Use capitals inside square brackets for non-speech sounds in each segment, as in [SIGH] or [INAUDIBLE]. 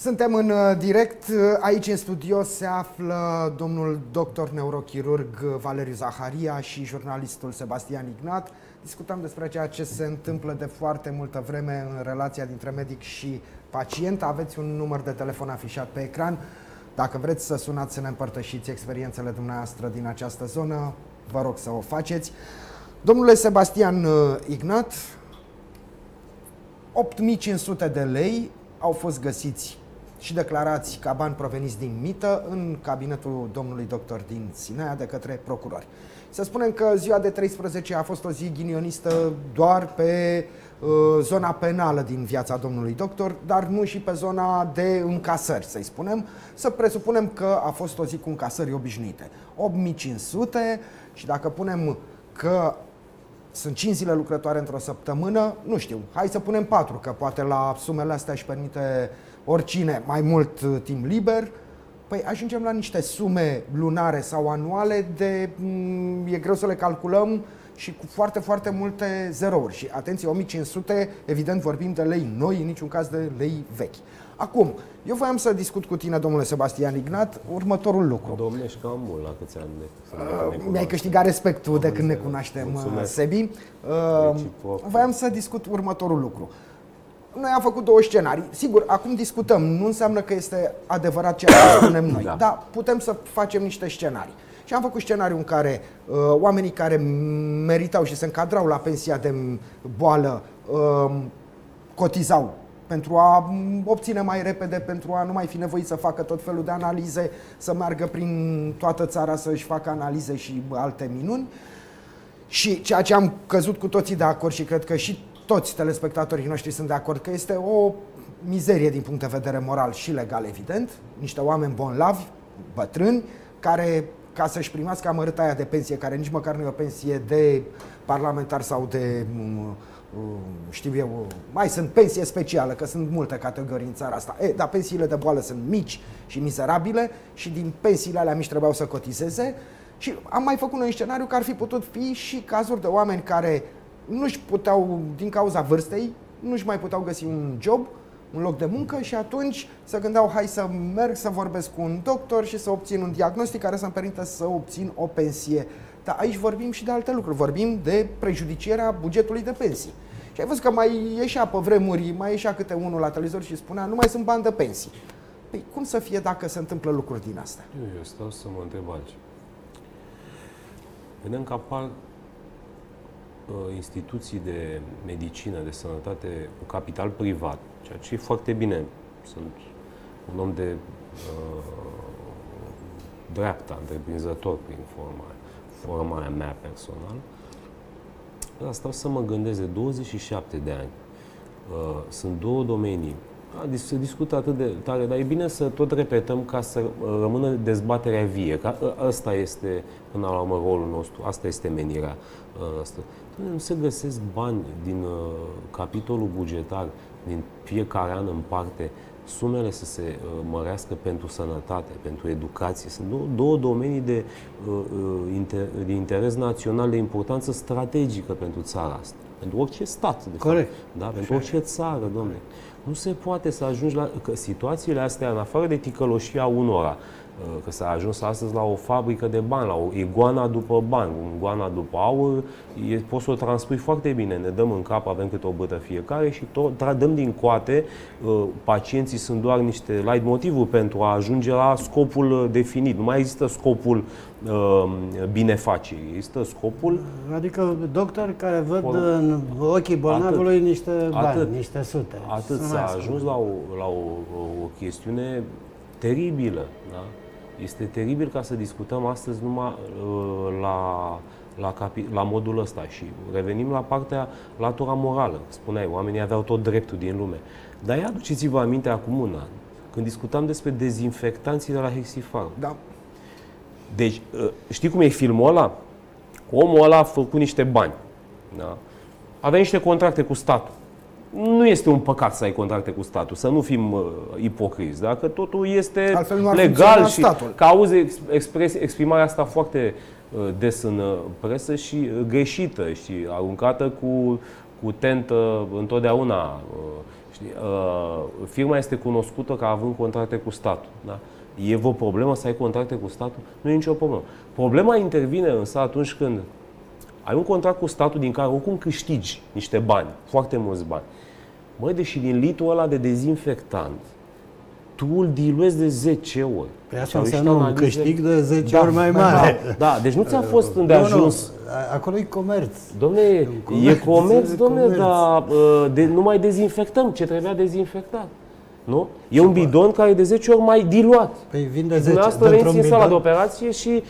Suntem în uh, direct. Aici în studio se află domnul doctor neurochirurg Valeriu Zaharia și jurnalistul Sebastian Ignat. Discutăm despre ceea ce se întâmplă de foarte multă vreme în relația dintre medic și pacient. Aveți un număr de telefon afișat pe ecran. Dacă vreți să sunați să ne împărtășiți experiențele dumneavoastră din această zonă, vă rog să o faceți. Domnule Sebastian uh, Ignat, 8500 de lei au fost găsiți și declarați ca bani proveniți din mită în cabinetul domnului doctor din Sinaia de către procurori. Să spunem că ziua de 13 a fost o zi ghinionistă doar pe uh, zona penală din viața domnului doctor, dar nu și pe zona de încasări, să-i spunem. Să presupunem că a fost o zi cu încasări obișnuite. 8500 și dacă punem că sunt 5 zile lucrătoare într-o săptămână, nu știu, hai să punem 4, că poate la sumele astea își permite oricine mai mult uh, timp liber, păi ajungem la niște sume lunare sau anuale de, mm, e greu să le calculăm și cu foarte, foarte multe zerouri. Și atenție, 1500, evident vorbim de lei noi, în niciun caz de lei vechi. Acum, eu voiam să discut cu tine, domnule Sebastian Ignat, următorul lucru. Domnești cam mult la câți ani de uh, Mi-ai câștigat respectul Am de când ne cunoaștem, uh, Mulțumesc. Sebi. Uh, voiam să discut următorul lucru. Noi am făcut două scenarii. Sigur, acum discutăm, nu înseamnă că este adevărat ceea ce [COUGHS] spunem noi, da. dar putem să facem niște scenarii. Și am făcut scenariul în care uh, oamenii care meritau și se încadrau la pensia de boală uh, cotizau pentru a obține mai repede, pentru a nu mai fi nevoit să facă tot felul de analize, să meargă prin toată țara să-și facă analize și alte minuni. Și ceea ce am căzut cu toții de acord și cred că și toți telespectatorii noștri sunt de acord că este o mizerie din punct de vedere moral și legal, evident. Niște oameni bonlavi, bătrâni, care ca să-și primească amărâta aia de pensie, care nici măcar nu e o pensie de parlamentar sau de mm, Mm, știu eu, mai sunt pensie specială, că sunt multe categorii în țara asta. E, dar pensiile de boală sunt mici și mizerabile și din pensiile alea mici trebuiau să cotizeze și am mai făcut un scenariu că ar fi putut fi și cazuri de oameni care nu-și puteau, din cauza vârstei, nu-și mai puteau găsi un job, un loc de muncă și atunci se gândeau, hai să merg să vorbesc cu un doctor și să obțin un diagnostic care să-mi permită să obțin o pensie dar aici vorbim și de alte lucruri. Vorbim de prejudicierea bugetului de pensii. Și ai văzut că mai ieșea pe vremuri, mai ieșea câte unul la televizor și spunea, nu mai sunt bani de pensii. Păi cum să fie dacă se întâmplă lucruri din astea? Eu, eu stau să mă întreb altceva. Vedem că apar uh, instituții de medicină, de sănătate cu capital privat, ceea ce e foarte bine. Sunt un om de uh, dreapta, întreprinzător prin formare formarea mea personală, stau să mă gândesc de 27 de ani. Uh, sunt două domenii. Se discută atât de tare, dar e bine să tot repetăm ca să rămână dezbaterea vie. Că ăsta este, până la urmă, rolul nostru. Asta este menirea asta. Nu se găsesc bani din uh, capitolul bugetar, din fiecare an în parte, sumele să se uh, mărească pentru sănătate, pentru educație. Sunt două, două domenii de, uh, uh, inter, de interes național de importanță strategică pentru țara asta. Pentru orice stat, de Corect. fapt. Da? Pentru orice țară, domnule. Nu se poate să ajungi la... Că situațiile astea, în afară de ticăloșia unora, Uh, că s-a ajuns astăzi la o fabrică de bani, la o iguana după bani, un iguana după aur, e, poți să o transpui foarte bine, ne dăm în cap, avem câte o bătă fiecare și tot, dăm din coate, uh, pacienții sunt doar niște light motivul pentru a ajunge la scopul uh, definit, nu mai există scopul uh, binefacerii, există scopul... Adică doctori care văd for... în ochii bolnavului atât, niște bani, atât, niște sute. Atât s-a ajuns la, o, la o, o chestiune teribilă, da? Este teribil ca să discutăm astăzi numai uh, la, la, capi- la modul ăsta și revenim la partea, latura morală. Spuneai, oamenii aveau tot dreptul din lume. Dar ia aduceți-vă aminte acum un an, când discutam despre dezinfectanții de la Hexifar. Da. Deci, uh, știi cum e filmul ăla? Omul ăla a făcut niște bani. Da? Avea niște contracte cu statul nu este un păcat să ai contracte cu statul, să nu fim uh, ipocrizi, da? că totul este legal și statul. că auzi expres, exprimarea asta foarte uh, des în uh, presă și uh, greșită și aruncată cu, cu tentă întotdeauna uh, Știi? Uh, firma este cunoscută ca având contracte cu statul. Da? E o problemă să ai contracte cu statul? Nu e nicio problemă. Problema intervine însă atunci când ai un contract cu statul din care oricum câștigi niște bani, foarte mulți bani. Măi, deși din litul ăla de dezinfectant, tu îl diluezi de 10 ori. Păi asta înseamnă un câștig de 10 da, ori mai mare. Da, da, deci nu ți-a fost îndeajuns. Nu, nu, acolo e comerț. Domne, e comerț, e comerț domne, comerț. dar uh, de, nu mai dezinfectăm ce trebuia dezinfectat. Nu? E un bidon care e de 10 ori mai diluat. Păi vin de 10. Dumneavoastră veniți în sala de operație și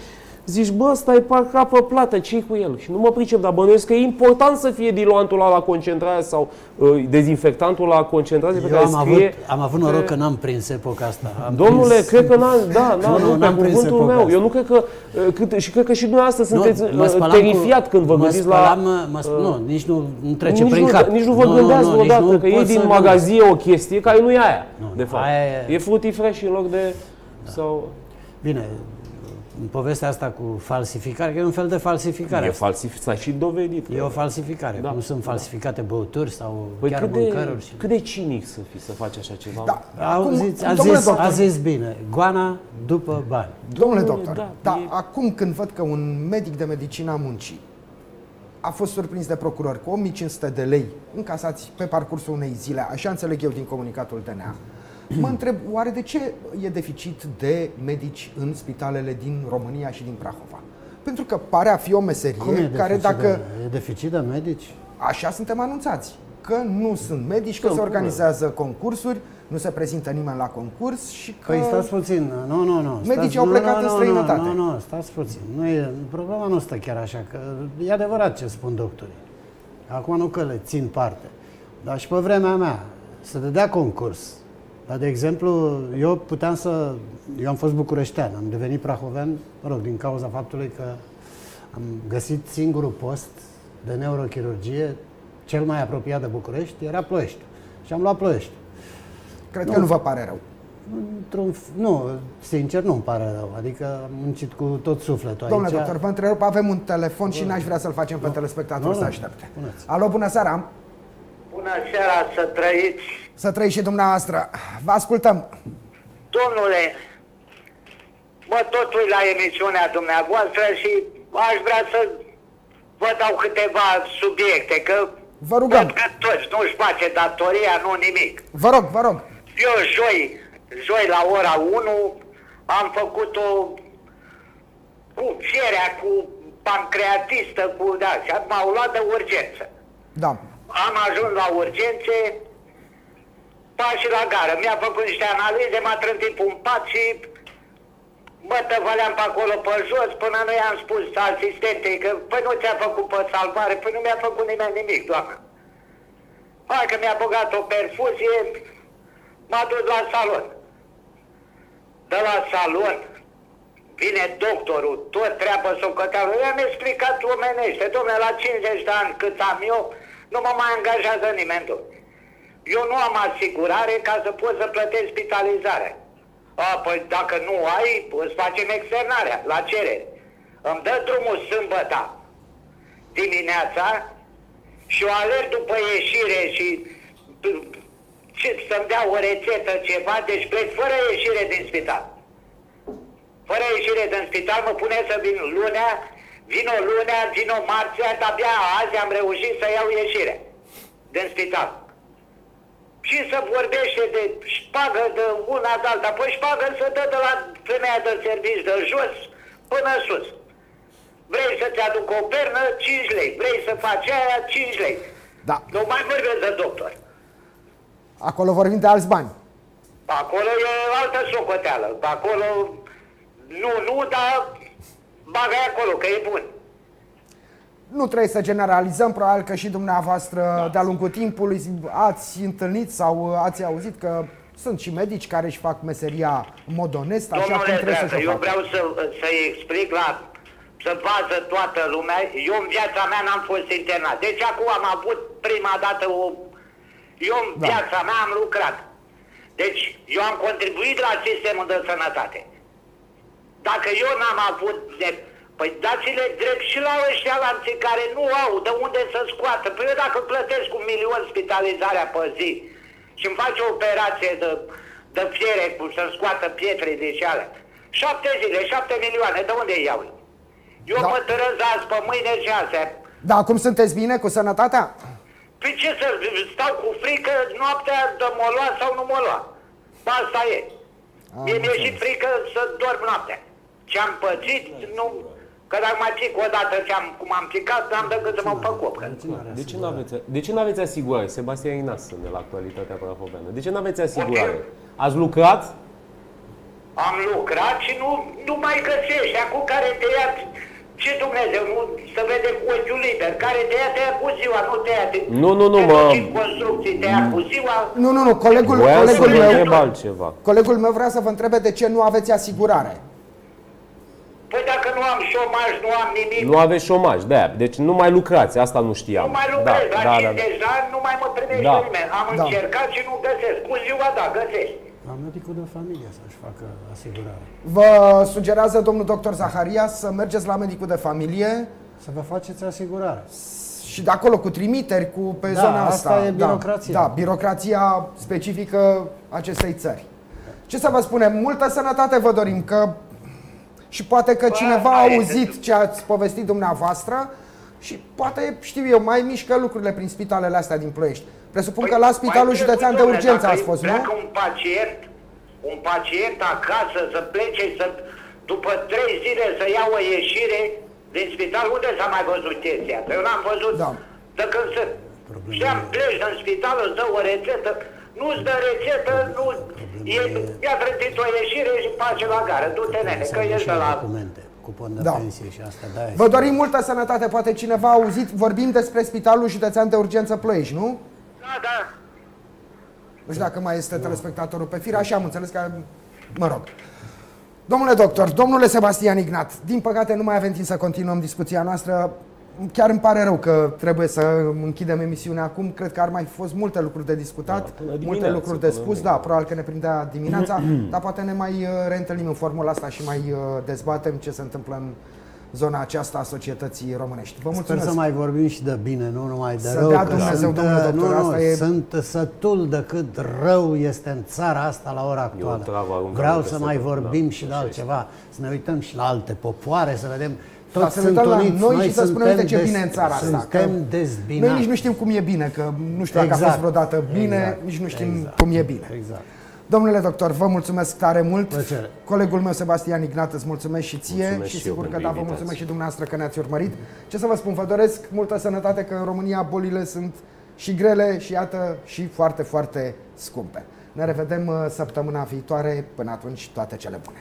zici, bă, ăsta e parcă apă plată, ce cu el? Și nu mă pricep, dar bănuiesc că e important să fie diluantul la concentrare sau uh, dezinfectantul la concentrare pe care am scrie... Avut, am avut noroc că n-am prins epoca asta. Am Domnule, prins... cred că n-am, da, n-am, nu, nu, n-am prins cuvântul meu. Asta. Eu nu cred că, uh, cât, și cred că și dumneavoastră sunteți nu, uh, terifiat cu, când vă gândiți la... Mă, uh, nu, nici nu, nu trece nici prin nu, cap. Nici nu vă nu, gândeați nu, vreodată că e din magazie o chestie care nu e aia, de fapt. E fruity fresh în loc de... Sau... Bine, în povestea asta cu falsificare, că e un fel de falsificare. E falsificat și dovedit. E o falsificare. Da. Nu sunt falsificate băuturi sau păi chiar cât mâncăruri. De, și... Cât de cinic să fii să faci așa ceva? Da. Auziți, a, zis, a zis bine. Goana după bani. Domnule doctor, da, da, e... acum când văd că un medic de medicina muncii a fost surprins de procuror cu 1500 de lei încasați pe parcursul unei zile, așa înțeleg eu din comunicatul DNA, Mă întreb, oare de ce e deficit de medici în spitalele din România și din Prahova? Pentru că pare a fi o meserie Cum e care dacă... De, e deficit de medici? Așa suntem anunțați, că nu sunt medici, că se organizează concursuri, nu se prezintă nimeni la concurs și că... Păi stați puțin, nu, nu, nu. Medicii au plecat nu, în străinătate. Nu, nu, nu, stați puțin. Nu e, problema nu stă chiar așa, că e adevărat ce spun doctorii. Acum nu că le țin parte, dar și pe vremea mea să dea concurs dar, de exemplu, eu puteam să... Eu am fost bucureștean, am devenit prahovean, mă rog, din cauza faptului că am găsit singurul post de neurochirurgie cel mai apropiat de București, era Ploiești. Și am luat Ploiești. Cred nu, că nu vă pare rău. Într-un, nu, sincer nu-mi pare rău. Adică am muncit cu tot sufletul Domnule aici. doctor, vă întrerup, avem un telefon și n-aș vrea să-l facem pe telespectator să aștepte. Alo, bună seara! Bună seara, să trăiți! Să trăiți și dumneavoastră. Vă ascultăm. Domnule, mă tot uit la emisiunea dumneavoastră și aș vrea să vă dau câteva subiecte, că vă rugăm. că toți nu-și face datoria, nu nimic. Vă rog, vă rog. Eu joi, joi la ora 1 am făcut o cu fierea, cu pancreatistă, cu da, și m-au luat de urgență. Da. Am ajuns la urgențe, pași la gară. Mi-a făcut niște analize, m-a trântit un pat și mă tăvăleam pe acolo pe jos până nu i-am spus asistentei că păi nu ți-a făcut pe salvare, păi nu mi-a făcut nimeni nimic, doamnă. Hai că mi-a băgat o perfuzie, m-a dus la salon. De la salon vine doctorul, tot treabă socoteală. I-am explicat omenește, domnule, la 50 de ani cât am eu, nu mă mai angajează nimeni, domnule. Eu nu am asigurare ca să pot să plătesc spitalizarea. A, păi dacă nu ai, îți facem externarea, la cerere. Îmi dă drumul sâmbătă dimineața și o alerg după ieșire și ce, să-mi dea o rețetă, ceva, deci plec fără ieșire din spital. Fără ieșire din spital mă pune să vin lunea, vin o lunea, vin o marțea, de-abia azi am reușit să iau ieșire din spital și să vorbește de șpagă de una de alta. Păi șpagă să dă de la femeia de servici de jos până sus. Vrei să-ți aduc o pernă, 5 lei. Vrei să faci aia, 5 lei. Da. Nu mai vorbesc de doctor. Acolo vorbim de alți bani. Acolo e altă socoteală. Acolo nu, nu, dar bagă acolo, că e bun nu trebuie să generalizăm, probabil că și dumneavoastră da. de-a lungul timpului ați întâlnit sau ați auzit că sunt și medici care își fac meseria în mod onest, așa Domnule cum trebuie dragă, să eu facă. vreau să, să-i explic la să vadă toată lumea. Eu în viața mea n-am fost internat. Deci acum am avut prima dată o... Eu în da. viața mea am lucrat. Deci eu am contribuit la sistemul de sănătate. Dacă eu n-am avut de Păi dați-le drept și la ăștia lanții care nu au de unde să scoată. Păi eu dacă plătesc un milion spitalizarea pe zi și îmi face o operație de, de fiere cu să scoată pietre de ceale. Șapte zile, șapte milioane, de unde iau? Eu Da. mă tărăz azi pe mâine și astea. Da, acum sunteți bine cu sănătatea? Păi ce să stau cu frică noaptea de mă lua sau nu mă lua? Asta e. Am Mie mi-e și înțeles. frică să dorm noaptea. Ce am pățit, nu... Că dacă mai pic o dată ce am, cum am picat, n-am decât să mă păcop. De ce nu aveți, de ce nu aveți asigurare? Sebastian Inas de la Actualitatea Prahoveană. De ce nu aveți asigurare? Ați lucrat? Am lucrat și nu, nu mai găsești. Acum care te ia, ce Dumnezeu, nu să vede cu ochiul liber. Care te ia, te ia cu ziua, nu te ia. Te, Nu, nu, nu, te mă- duci în construcții, te ia cu ziua. Nu, nu, nu, colegul, Voiam să colegul, vă meu, întreb altceva. colegul meu vrea să vă întrebe de ce nu aveți asigurare. Păi dacă nu am șomaj, nu am nimic, Nu aveți șomaj, de aia. Deci nu mai lucrați, asta nu știam. nu mai lucrez. da, la da, da, 50 de ani nu mai mă primește Da. nimeni. Am Da. încercat și nu găsesc. Cu ziua, da, găsești. La medicul de familie să-și facă asigurare. Vă sugerează domnul doctor Zaharia să mergeți la medicul de familie Să vă faceți asigurare. și de acolo cu trimiteri cu pe Da, zona asta asta. e birocrația. Da, da, birocrația specifică acestei țări. Ce să vă spunem, multă sănătate vă dorim, că și poate că cineva a asta e. auzit ce ați povestit dumneavoastră și poate, știu eu, mai mișcă lucrurile prin spitalele astea din Ploiești. Presupun că la Spitalul mai Județean de trebuie, Urgență dacă ați fost, nu? Pleacă un pacient, un pacient acasă să plece să, după trei zile să ia o ieșire din spital, unde s-a mai văzut chestia? Că eu n-am văzut Da. de când să... Știam, pleci din spital, îți dă o rețetă, nu-ți dă rețetă, nu... E, i-a trezit o ieșire și pace la gară, du-te nene, că Înseamnă ești și de la... documente, cupon de Da. pensie și asta, da. Vă dorim multă sănătate, poate cineva a auzit, vorbim despre Spitalul Județean de Urgență Ploiești, nu? Da, da. Nu știu dacă mai este telespectatorul pe fir, așa am înțeles că... Mă rog. Domnule doctor, domnule Sebastian Ignat, din păcate nu mai avem timp să continuăm discuția noastră. Chiar îmi pare rău că trebuie să închidem emisiunea acum. Cred că ar mai fi fost multe lucruri de discutat, Da, până multe dimineață, lucruri de până spus. dimineață. Da, probabil că ne prindea dimineața, dar poate ne mai uh, reîntâlnim în formula asta și mai uh, dezbatem ce se întâmplă în zona aceasta a societății românești. Vă Sper mulțumesc! să mai vorbim și de bine, nu numai de Să rău. dea că Dumnezeu, sunt, domnule doctor, nu, nu, asta e- sunt sătul de cât rău este în țara asta la ora actuală. travă aruncată Vreau peste să mai tot, vorbim da, și de așa altceva, să ne uităm și la alte popoare, să vedem Da, toți să ne sunt uităm la uniți, noi și să spunem, suntem uite ce des- bine în țara asta. Suntem că dezbinați. Noi nici nu știm cum e bine, că nu știu dacă a Exact. fost vreodată bine, Exact. nici nu știm Exact. cum e bine. Exact. Domnule doctor, vă mulțumesc tare mult. Plăcere. Colegul meu Sebastian Ignat îți mulțumesc și ție Mulțumesc și și eu sigur că pentru da, vă invitație. mulțumesc și dumneavoastră că ne-ați urmărit. Ce să vă spun, vă doresc multă sănătate că în România bolile sunt și grele și iată și foarte, foarte scumpe. Ne revedem uh, săptămâna viitoare. Până atunci, toate cele bune.